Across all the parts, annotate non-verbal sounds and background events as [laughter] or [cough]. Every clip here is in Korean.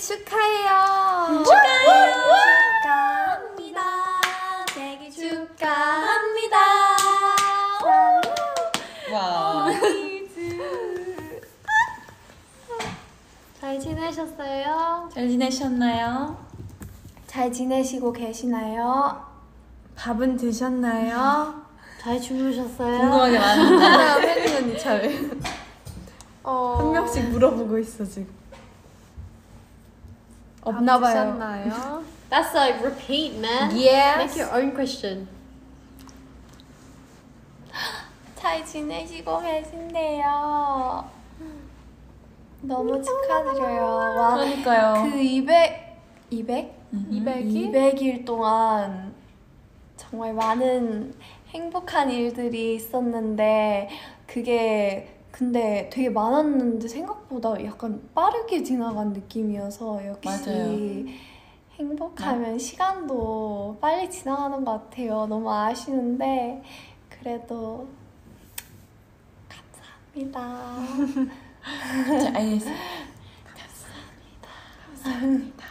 축하해요. 축하해요. 축하합니다. 생일 축하합니다. 와. 잘 지내셨어요? 잘 지내셨나요? 잘 지내시고 계시나요? 밥은 드셨나요? 잘 주무셨어요? 궁금하게 많은데. [laughs] 하나 혜린 언니 잘. 어... 한 명씩 물어보고 있어 지금. 없나 봐요. 드셨나요? [laughs] That's like repeat, man. Yes. Make your own question. [gasps] 잘 지내시고 계신데요. 너무 축하드려요. 와, 그러니까요. 그 200, 200? 음. 200일? 200일 동안 정말 많은 행복한 일들이 있었는데 그게 근데 되게 많았는데 생각보다 약간 빠르게 지나간 느낌이어서 역시 맞아요. 행복하면 시간도 빨리 지나가는 것 같아요. 너무 아쉬운데 그래도 감사합니다. 자, 알겠어요. 감사합니다. 감사합니다.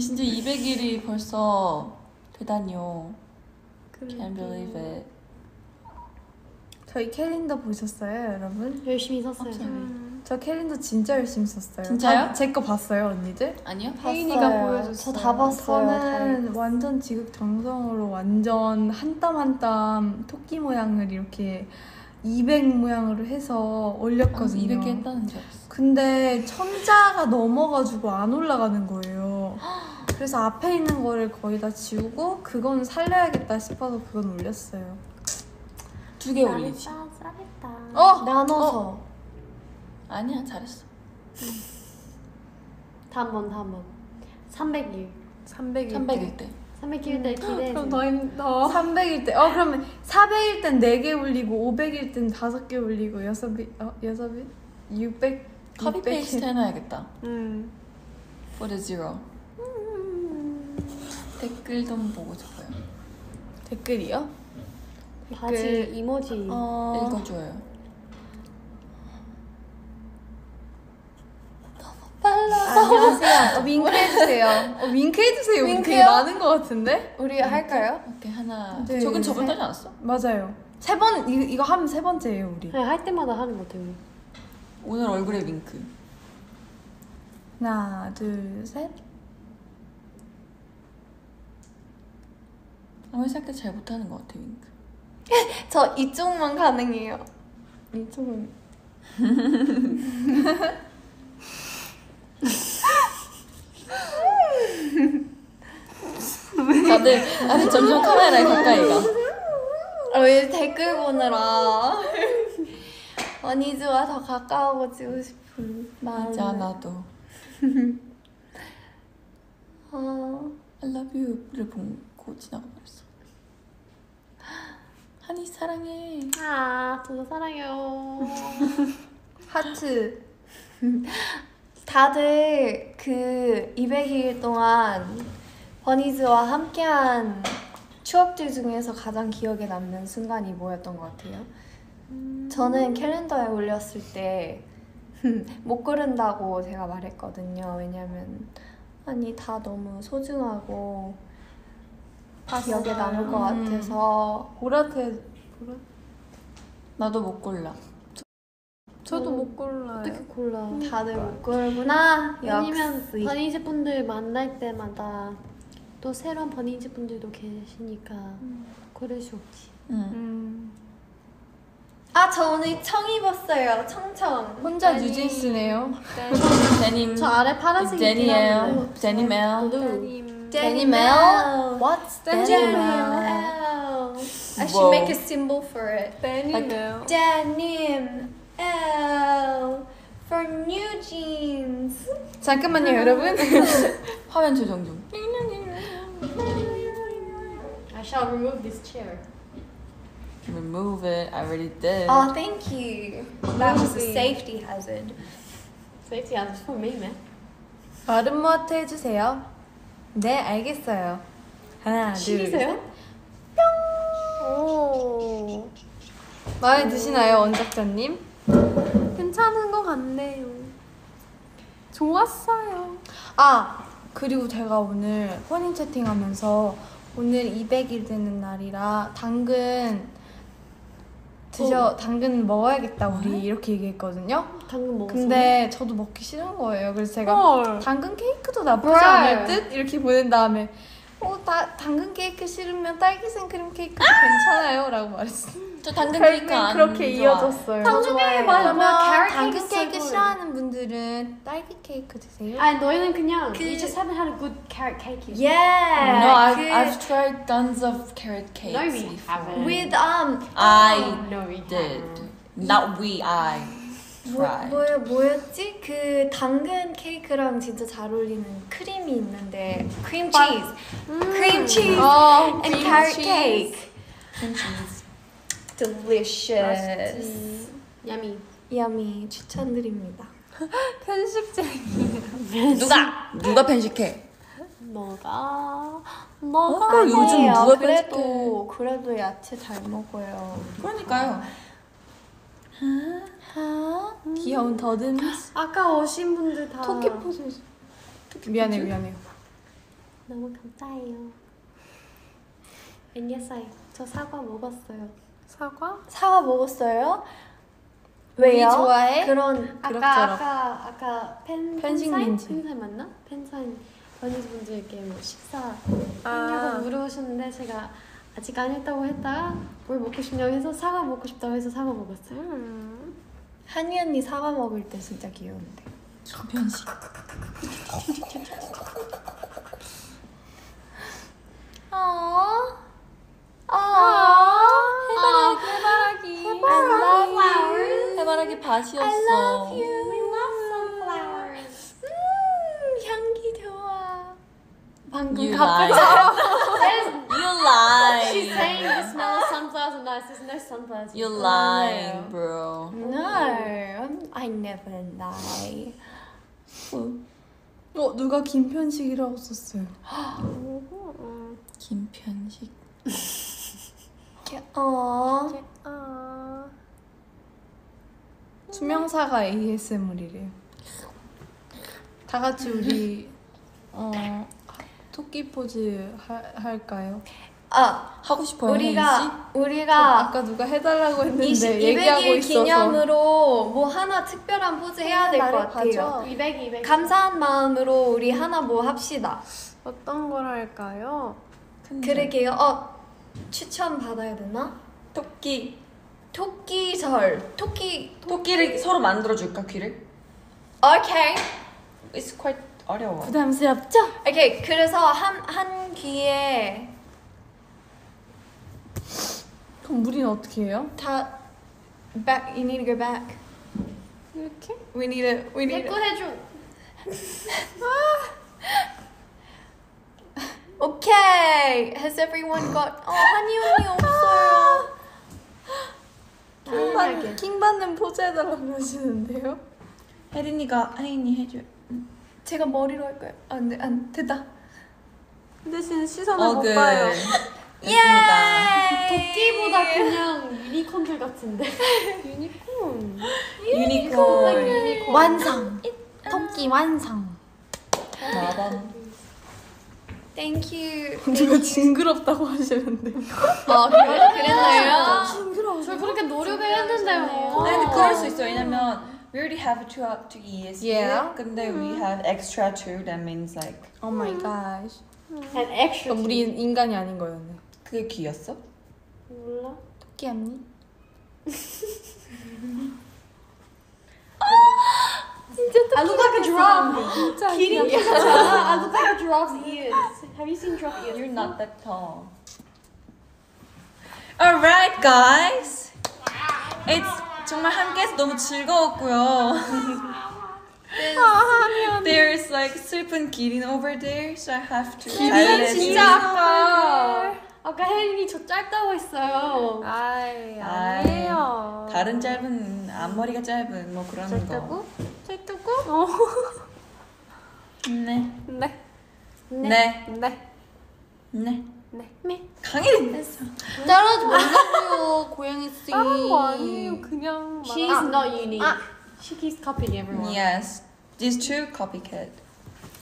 진짜 200일이 벌써 되다니요. Can't believe it. 저희 캘린더 보셨어요, 여러분? 열심히 썼어요. 저희. 저 캘린더 진짜 열심히 썼어요. 진짜요? 제 거 봤어요, 언니들? 아니요? 혜인이가 봤어요. 보여줬어요. 저 다 봤어요. 저는 다 완전 지극정성으로 완전 한 땀 한 땀 토끼 모양을 이렇게 200 모양으로 해서 아, 올렸거든요. 200개 했다는 줄 알았어. 근데 천자가 넘어가지고 안 올라가는 거예요. 그래서 앞에 있는 거를 거의 다 지우고 그건 살려야겠다 싶어서 그건 올렸어요. 두 개 올리지. 잘했다, 잘했다. 어! 나눠서. 아니야, 잘했어. 다음 번, 다음 번. 300일. 300일 300일 때. 300일 때 기대해. 그럼 더 힘, 더 300일 때, 어, 그러면 400일 땐 4개 올리고, 500일 땐 5개 올리고, 6일, 어, 6일? 600? 커피 페이스트 해놔야겠다. 음. For the zero. 댓글 좀 보고 싶어요. 댓글이요? 바지 댓글. 이모지. 어, 읽어줘요. 안녕하세요. 어, 윙크 해주세요. 어, 윙크 해주세요. 우리 되게 윙크요? 많은 것 같은데? 우리 할까요? 오케이, 하나. 네, 저건 저번 셋. 달지 않았어? 맞아요. 세 번, 이거, 이거 하면 세 번째예요, 우리. 그냥 할 때마다 하는 것 같아요. 오늘 얼굴에 윙크. 하나, 둘, 셋. 아무리 생각해도 잘 못하는 것 같아, 윙크. [laughs] 저 이쪽만 가능해요. 이쪽은. [laughs] 다들, 다들 점점 카메라에 가까이 가. 아, 왜 댓글 보느라. [laughs] 언니즈와 더 가까워지고 싶은 마음. 맞아, 나도. 어, I love you를 보고 지나가 버렸어. 한이 사랑해. 아, 저도 사랑해요. [laughs] 하트. 다들 그 200일 동안 버니즈와 함께한 추억들 중에서 가장 기억에 남는 순간이 뭐였던 것 같아요? 저는 캘린더에 올렸을 때 [laughs] 못 고른다고 제가 말했거든요. 왜냐면 아니 다 너무 소중하고 기억에 남을 것 같아서 보라테 보라 나도 못 골라. 저도 못 골라요. 어떻게 골라? 다들 못 고르구나. 왜냐면 역시. 버니즈 분들 만날 때마다 또 새로운 버니즈 분들도 계시니까 고를 수 없지. 응. 음. 아, 저 오늘 청 입었어요. 청청. 혼자 아니. 뉴진스네요. 데님. 저 아래 파란색이 데니에요. 데니멜. 데님. Daniel. What's Daniel? Daniel? I should Whoa. make a symbol for it. 데님이요. Denim L for new jeans. 잠깐만요, [laughs] 여러분. [laughs] 화면 조정 좀. I shall remove this chair. Remove it. I already did. Oh, thank you. That was a Movie. safety hazard. Safety hazard for me, man. 발음 모아트 해주세요. 네, 알겠어요. 하나, 둘, 셋. 신이세요? 오. 마음에 드시나요, 원작자님? 괜찮은 것 같네요. 좋았어요. 아 그리고 제가 오늘 혼인 채팅하면서 오늘 200일 되는 날이라 당근 드셔 당근 먹어야겠다 우리 이렇게 얘기했거든요. 당근 먹었어. 근데 저도 먹기 싫은 거예요. 그래서 제가 헐. 당근 케이크도 나쁘지 헐. 않을 듯 이렇게 보낸 다음에 어, 나 당근 케이크 싫으면 딸기 생크림 케이크도 괜찮아요 라고 말했어 저 당근 케이크 안 그렇게 좋아해. 이어졌어요 당근 케이크 말고 당근 케이크. 싫어하는 분들은 딸기 케이크 드세요? 아니 너희는 그냥 그- you just haven't had a good carrot cake. yet. Yeah No, I've, 그 I've tried tons of carrot cakes No, we before. haven't. with um I No, we did. haven't. Not we, I 뭐, tried. 뭐야 뭐였지? 그 당근 케이크랑 진짜 잘 어울리는 크림이 있는데 크림 치즈 크림 치즈 어, and carrot cake Cream cheese. Delicious Yummy. yummy 추천드립니다 [laughs] 편식쟁이. 누가? 누가 편식해? 너가 어, 너가 요즘 아니에요. 누가 그래도 그래도 야채 잘 먹어요. 그러니까요. 귀여운 더듬이스. 아까 오신 분들 다 토끼 포즈. 미안해 미안해요. 너무 감사해요. I 저 사과 먹었어요. 사과? 사과 먹었어요? 왜요? 좋아해? 그런 아까 그럭저럭. 아까 아까 펜. 펜사인 펜사인 맞나? 펜사인 연희분들께 뭐 식사 아. 했냐고 물어보셨는데 제가 아직 안 했다고 했다가 뭘 먹고 싶냐고 해서 사과 먹고 싶다고 해서 사과 먹었어요. 음. 한이 언니 사과 먹을 때 진짜 귀여운데. 편식. 아. 아. 해바라기 해바라기. I love you. We love sunflowers. 음, 향기 좋아. 방금 You 갑자기 lie. You lie. She's saying the smell of sunflowers are nice. There's no sunflowers. You lying, bro. No, I never lie. 어 누가 김편식이라고 썼어요. 김편식. 어. 아. 투명사가 ASMR이래요. 다 같이 우리 어 토끼 포즈 하, 할까요? 아 하고 싶어요, 우리가 혜인 우리가 아까 누가 해달라고 했는데 20, 얘기하고 200일 있어서 기념으로 뭐 하나 특별한 포즈 해야 될 것 나를 같아요. 봐줘. 200, 200. 감사한 마음으로 우리 하나 뭐 합시다. 어떤 걸 할까요? 씨? 그러게요. 어 추천 받아야 되나? 토끼. 토끼절 토끼 토끼를 서로 만들어 줄까, 귀를? 오케이 It's quite 어려워. 부담스럽죠? 오케이 그래서 한 한 귀에 그럼 우리는 어떻게 해요? 다 back you need to go back 이렇게? we need to we need 내거 to 해줘. [laughs] 오케이 has everyone got 어 한이 언니 없어요 [laughs] 킹, 받, 킹 받는 포즈 해달라고 하시는데요? 혜린이가 혜인이 해줘. 제가 머리로 할까요? 안돼 안 됐다 대신 시선을 어, 못 그. 봐요. [laughs] 됐습니다. 도끼보다 그냥 유니콘들 같은데. [laughs] 유니콘. 유니콘. 완성 토끼 완성 마밤. Thank you 누가 징그럽다고 하시는데. 어 그거 그랬나요? 징그러워. 저 그렇게 노력을 했는데요. 네, 근데 그럴 수 있어. 왜냐면 we already have two up to E's Yeah. 근데 we have extra two. That means like Oh my gosh And extra. 그럼 우리 인간이 아닌 거였네 그게 귀였어? 몰라. 토끼 언니 I look like a giraffe. 진짜 같잖아. I look like a giraffe's ears. Have you seen giraffe ears? You're not that tall. Alright, guys. It's 정말 함께해서 너무 즐거웠고요. There's like 슬픈 기린 over there, so I have to. edit 진짜. 아까 아까 혜린이 저 짧다고 했어요. 아이, 아니에요. 다른 짧은 앞머리가 짧은 뭐 그런 거. 짧다고? 짧다고? 어. 네. 네. 네. 네. 네. 네. 네. 강혜린 됐어. 따라하지 말라고요 고양이 씨 다른 거 아니에요. 그냥 She's 말- not unique. 아. She keeps copying everyone. Yes. These two copycat.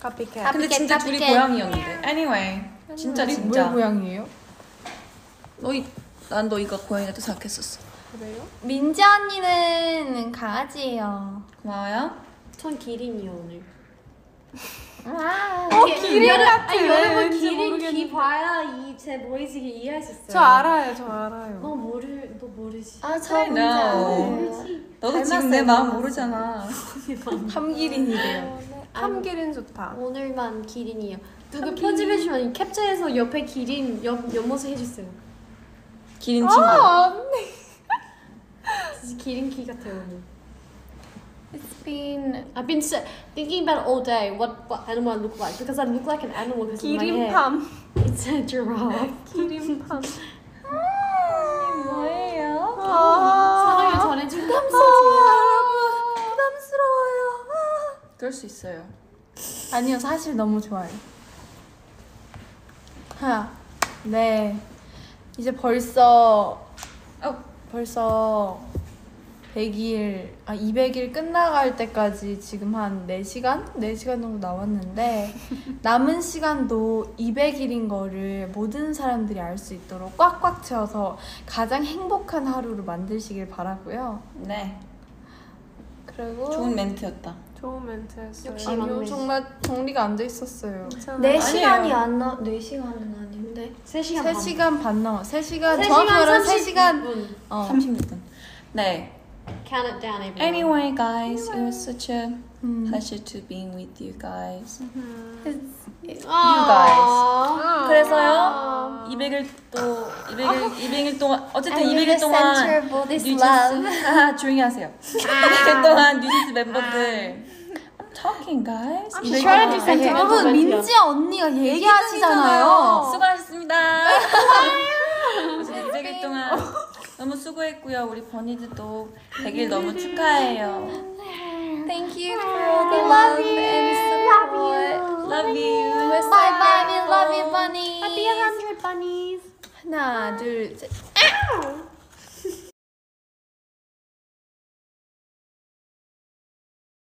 카피캣. 근데 진짜 둘이 copycat. 고양이였는데. Anyway, 진짜 왜 진짜. 고양이에요? 너희 난 너희가 고양이라고 생각했었어. 그래요? 민지 언니는 강아지예요. 고마워요. 전 기린이요 오늘. 와. 어 기린 같아. 아니, 여러분 왠지 기린 귀 모르겠는데. 봐야 이제 머리식이 이해할 수 있어요. 저 알아요, 저 알아요. 너 모르 너 모르지. 아, 저 뭔지. 알아요. 모르지. 너도 지금 닮았어요, 내 마음 닮았어요. 모르잖아. [laughs] 함기린이래요. 함기린 좋다. 오늘만 기린이에요. 누구 편집해 주면 캡처해서 옆에 기린 옆 옆모습 해주세요. 기린 친구. 언니. 진짜 기린 귀 같아요 오늘. It's been I've been thinking about it all day what what animal I look like because I look like an animal because of my hair. 기린팜. It's a giraffe. 기린 팜. 뭐예요? 사랑을 아. 전해줄 여러분 부담스러워요. 그럴 수 있어요. 아니요, 사실 너무 좋아요. 하, 네. 이제 벌써, 어, 벌써 100일, 아, 200일 끝나갈 때까지 지금 한 4시간? 4시간 정도 남았는데, [laughs] 남은 시간도 200일인 거를 모든 사람들이 알 수 있도록 꽉꽉 채워서 가장 행복한 하루를 만드시길 바라고요 네. 그리고 좋은 멘트였다. 좋은 멘트였어요. 역시 아니요, 맞네. 정말 정리가 안 돼 있었어요. 네. 시간이 안 나, 네 시간은 아닌데. 3시간 반. 3시간 반 남아. 3시간, 3시간 정확히는 3시간. 30분. 어. 36분. 네. Count it down everyone. Anyway, guys, it was such a 음. pleasure to being with you guys. Aww. 그래서요. 200일 또 200일 200일 동안 어쨌든 And you're 200일 the 동안 center of all this 뉴진스 love. 조용히 하세요. 200일 동안 뉴진스 멤버들 I'm talking guys. I'm 200일 trying to 동안- send 여러분, 민지 언니가 얘기하시잖아요. 수고하셨습니다. 200일 동안 너무 수고했고요. 우리 버니즈도 100일 너무 축하해요. Thank you for all the love and support. Love you. Bye bye, we love you, bunny. Happy 100 bunnies. 하나, 둘, 셋.